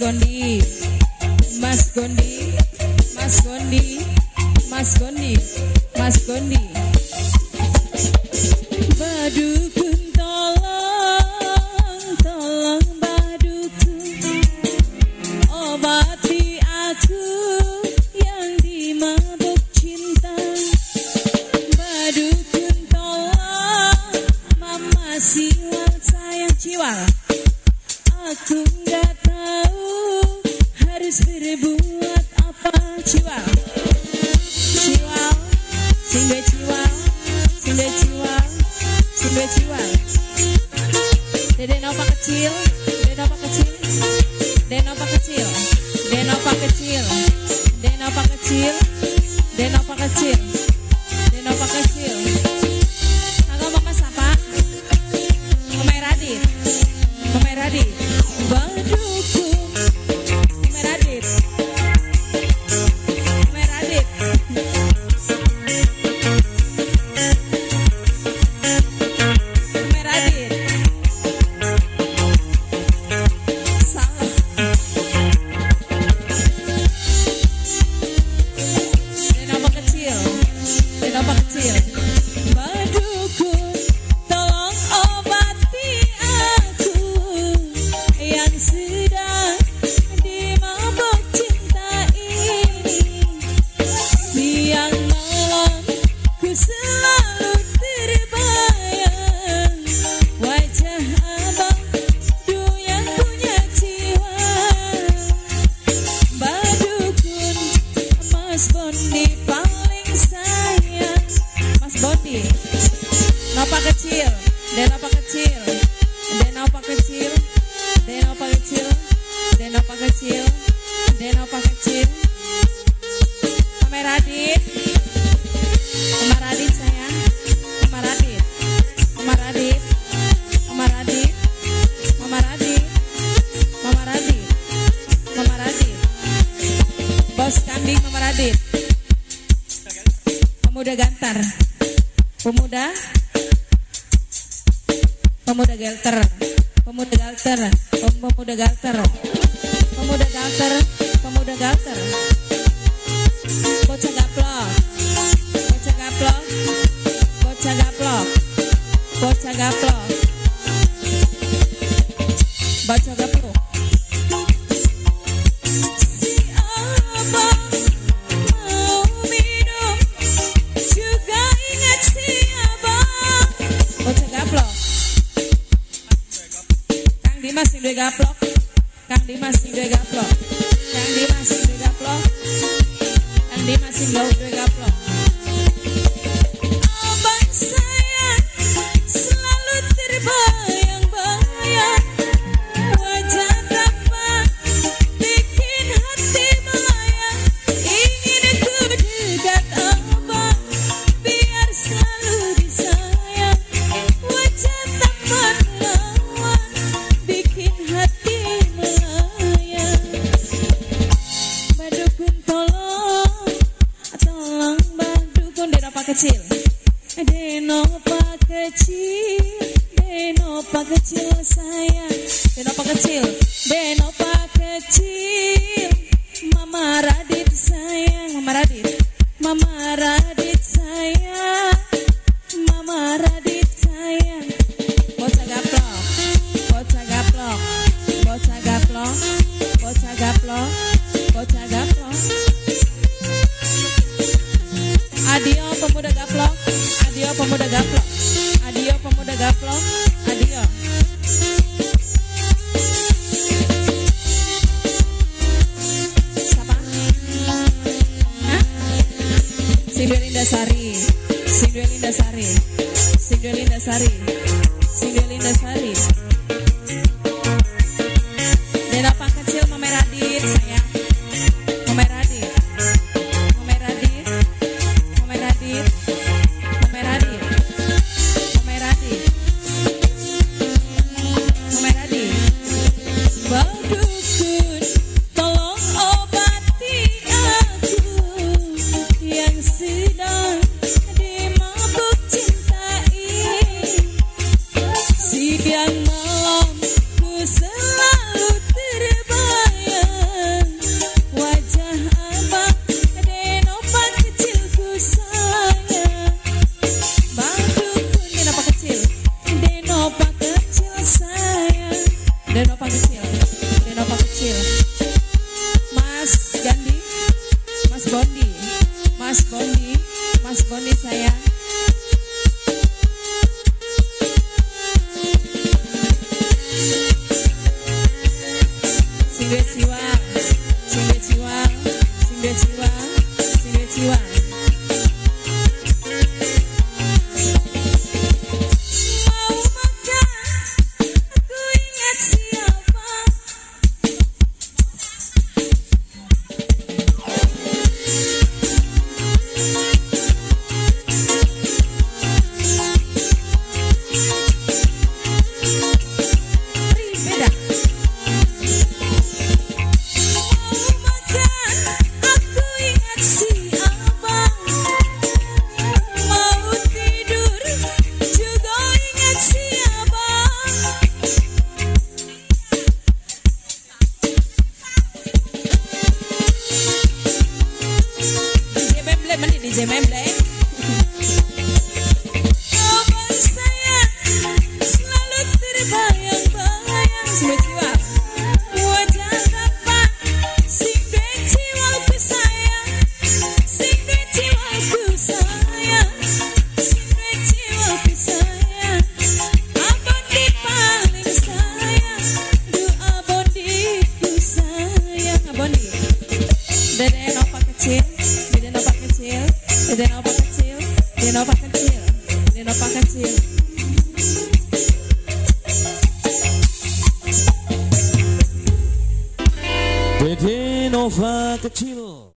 Gondi Mas Gondi Mas Gondi Mas Gondi Mas Gondi. Aku Yang dimabuk cinta. Aku Radit, Mama Radit. Dan apa kecil Mama Radit Mama Radit sayang Mama Radit Mama Radit Mama Radit Mama Radit Mama Radit Mama Radit Bos kambing Mama Radit Pemuda Gantar. Pemuda. Pemuda Galter Pemuda Galter Pem- Pemuda Galter Pemuda Galter Pemuda Galter Bocah gaplok. Bocah gaplok. Bocah gaplok. Bocah gaplok. Bocah gaplok. Kang Dimas sing duwe gaplok. Kang Dimas sing duwe gaplok Denopa kecil. Denopa kecil? Denopa kecil sayang? Denopa kecil? Denopa kecil? Mama Radit sayang. Mama Radit. Mama Radit pemuda gaplok. Adio pemuda gaplok. Adio. Siapa? Hah? Sinduelinda Sari. Sinduelinda Sari. Sinduelinda Sari. Sinduelinda Sari it up. I